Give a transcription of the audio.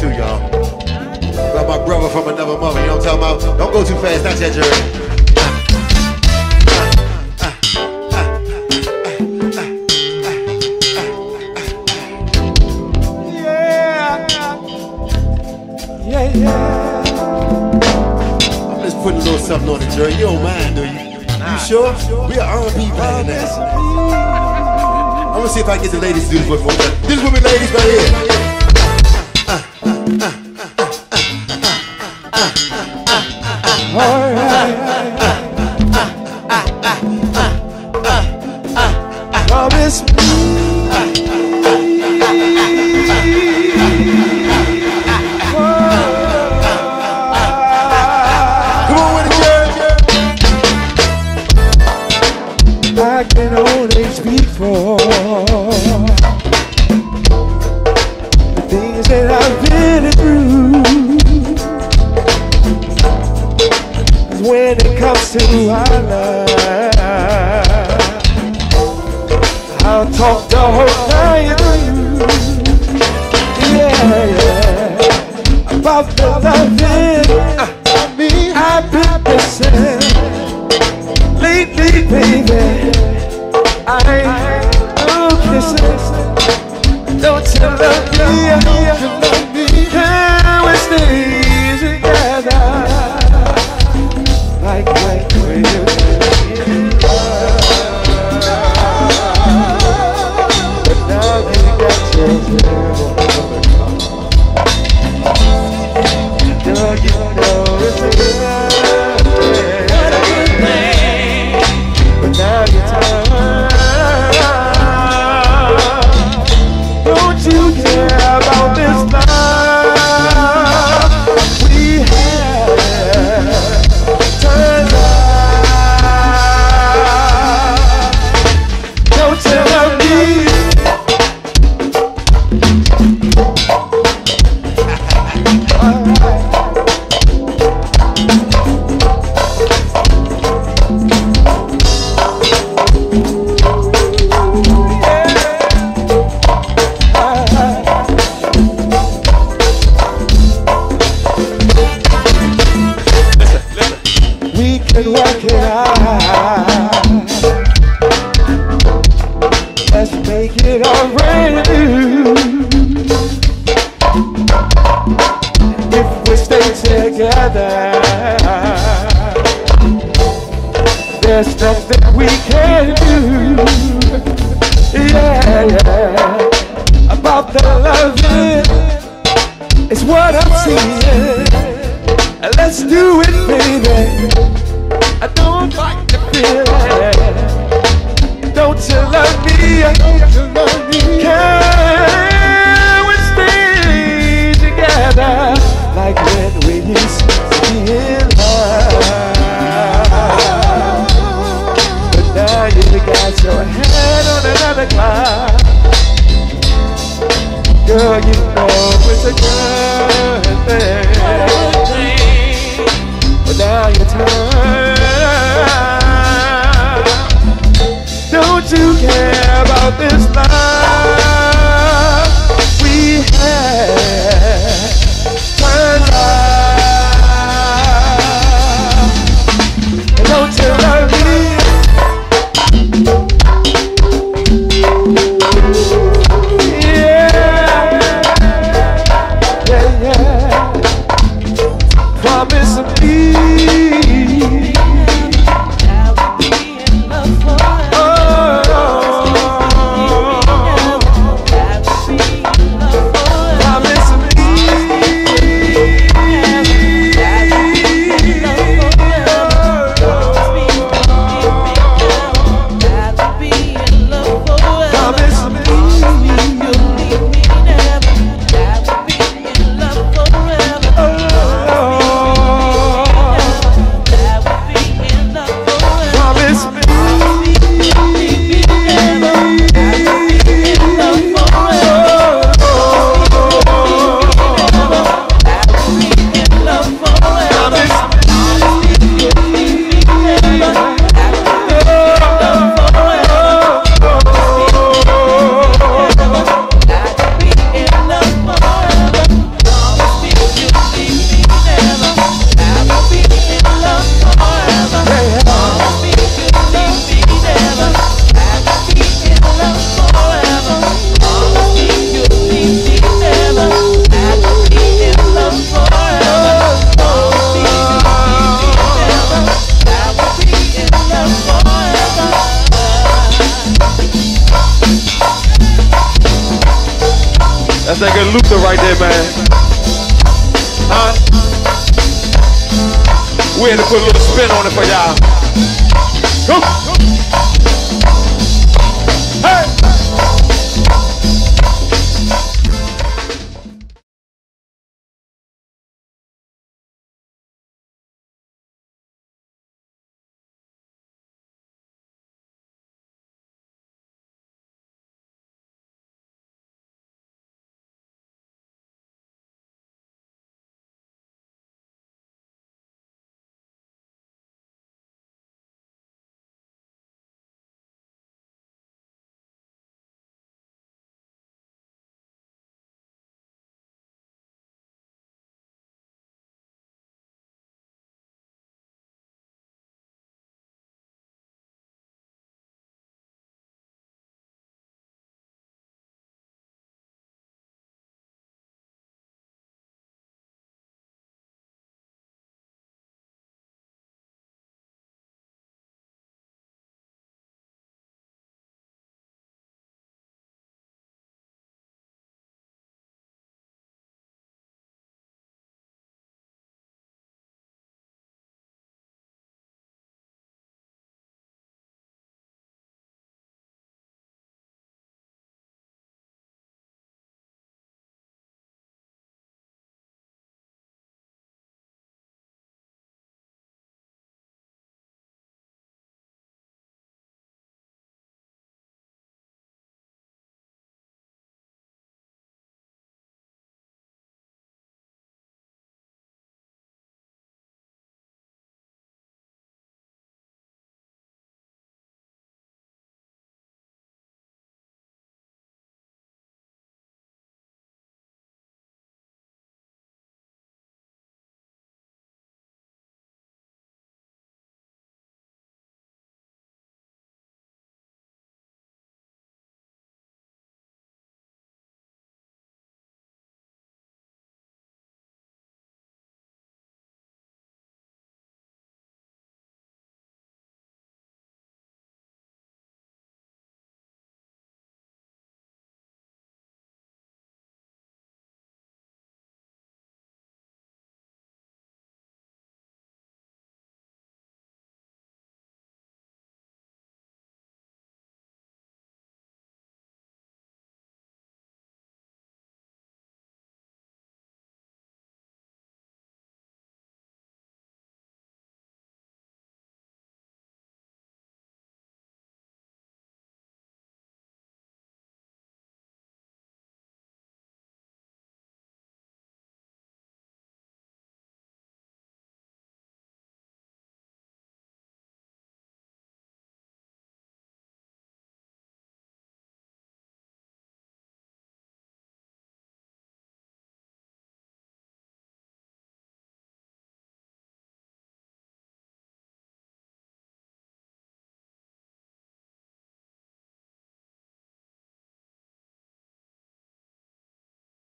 too, y'all. About my brother from another mother. You about? Don't go too fast. That's that journey. Putting a little something on the journey. You don't mind, do you? You sure? We are R&B right now. I'm gonna see if I can get the ladies to do this one for me. This ladies, right here. Promise I can only speak for the things that I've been through. 'Cause when it comes to our love, I'll talk the whole through. Yeah, yeah. About the loving I've baby. I no kisses. Don't you love me? It. If we stay together, there's nothing we can do. Yeah, yeah. About the loving it's what I'm seeing. Let's do it, baby. Know it's a good thing. But now you turn. Don't you care about this love That good Luther right there, man. Huh? We had to put a little spin on it for y'all. Go.